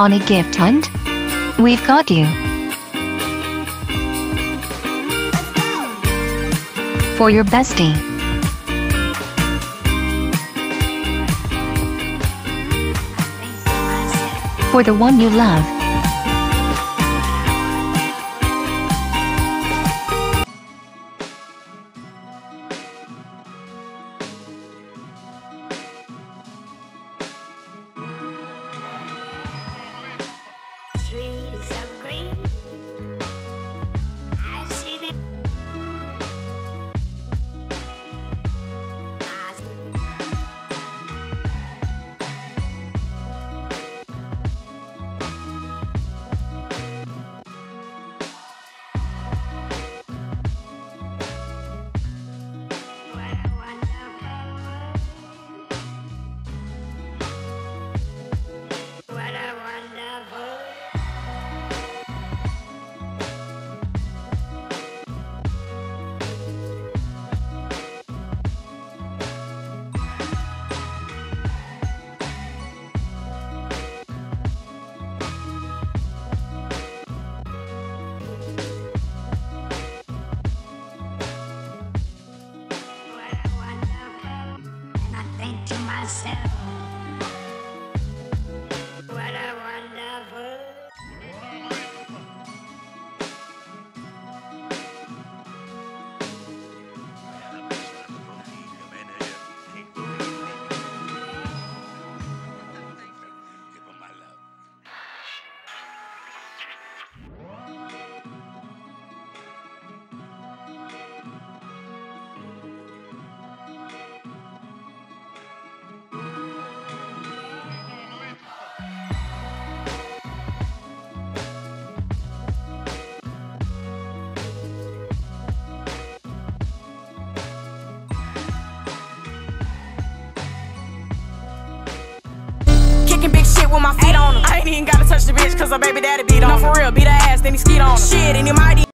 On a gift hunt? We've got you. For your bestie. For the one you love. Think to myself, Kicking big shit with my feet on 'em. I ain't even gotta touch the bitch, cause her baby daddy beat on No, for real, beat her ass, then he skeet on 'em. Shit, and he might